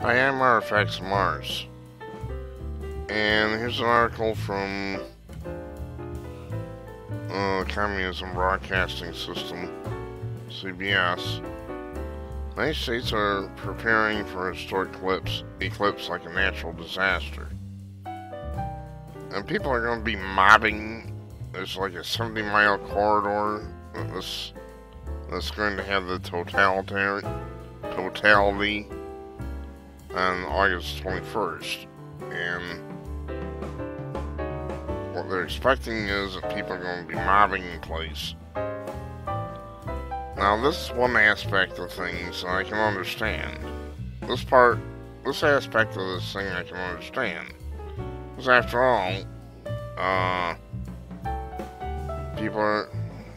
I am Artifacts Mars. And here's an article from uh, Communism Broadcasting System, CBS. United States are preparing for a historic eclipse, eclipse like a natural disaster. And people are going to be mobbing. There's like a 70 mile corridor that's, that's going to have the totalitarian totality on August 21st. And what they're expecting is that people are going to be mobbing in place. Now, this is one aspect of things I can understand. This part, this aspect of this thing I can understand. Because after all, uh, people are,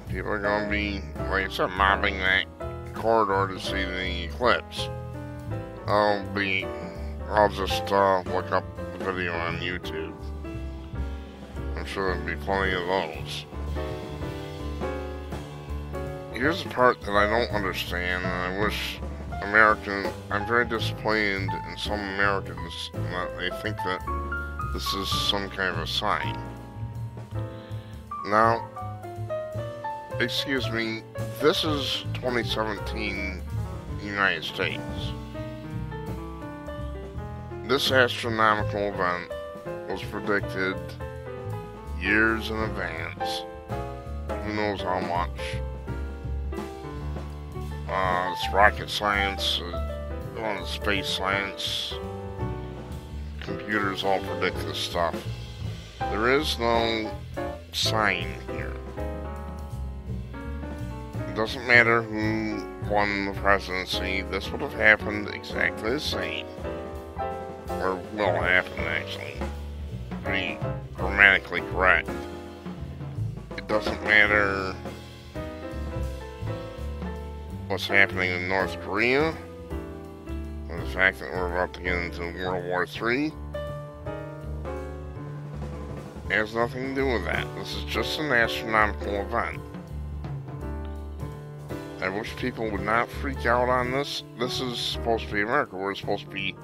people are going to be, like I said, mobbing that corridor to see the eclipse. I'll be, I'll just uh, look up the video on YouTube. I'm sure there'll be plenty of those. Here's the part that I don't understand, and I wish American, I'm very disappointed in some Americans that they think that this is some kind of a sign. Now, excuse me, this is 2017 United States. This astronomical event was predicted years in advance. Who knows how much? Uh, it's rocket science, uh, space science. Computers all predict this stuff. There is no sign here. It doesn't matter who won the presidency, this would have happened exactly the same. Or will happen, actually. Pretty grammatically correct. It doesn't matter what's happening in North Korea, or the fact that we're about to get into World War III. It has nothing to do with that. This is just an astronomical event. I wish people would not freak out on this. This is supposed to be America. We're supposed to be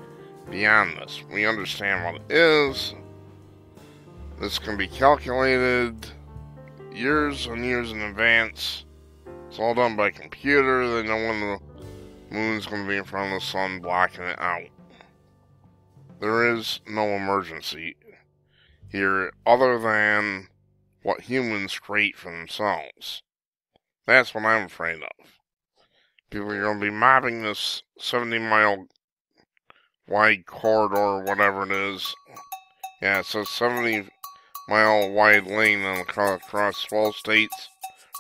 beyond this. We understand what it is. This can be calculated years and years in advance. It's all done by computer. They know when the moon's going to be in front of the sun, blocking it out. There is no emergency here other than what humans create for themselves. That's what I'm afraid of. People are going to be mobbing this 70 mile wide corridor, whatever it is. Yeah, says 70 mile wide lane across 12 states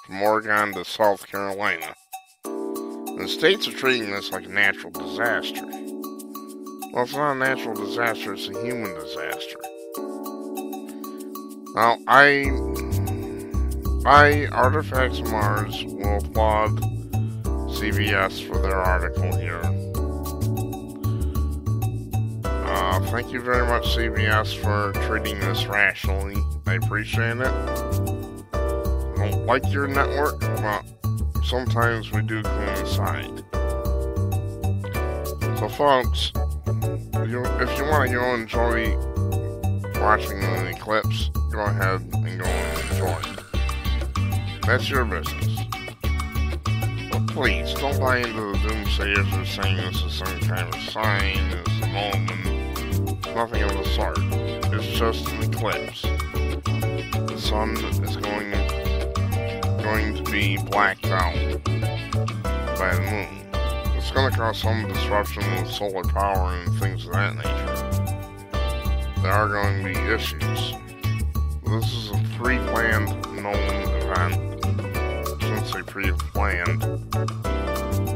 from Oregon to South Carolina. The states are treating this like a natural disaster. Well, it's not a natural disaster, it's a human disaster. Now, I, I, Artifacts Mars, will applaud CBS for their article here. Thank you very much, CBS, for treating this rationally. I appreciate it. I don't like your network, but sometimes we do coincide. So, folks, if you, if you want to go enjoy watching the eclipse, go ahead and go and enjoy. That's your business. But please, don't buy into the doomsayers who are saying this is some kind of sign, it's an omen. Nothing of the sort. It's just an eclipse. The sun is going going to be blacked out by the moon. It's going to cause some disruption with solar power and things of that nature. There are going to be issues. This is a pre-planned known event. Since they pre-planned,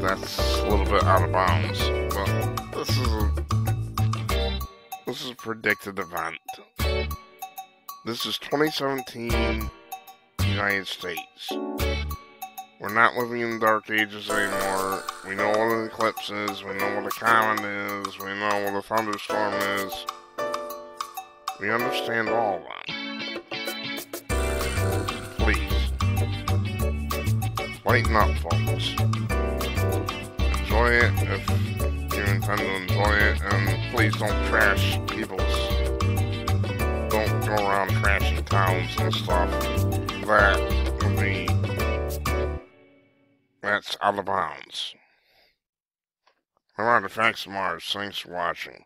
that's a little bit out of bounds. But this is a this is a predicted event. This is 2017 United States. We're not living in the dark ages anymore. We know what an eclipse is, we know what a comet is, we know what a thunderstorm is. We understand all of that. Please. Lighten up, folks. Enjoy it to enjoy it, and please don't trash people's. Don't go around trashing towns and stuff. That would be. That's out of bounds. Artifacts of Mars. Thanks for watching.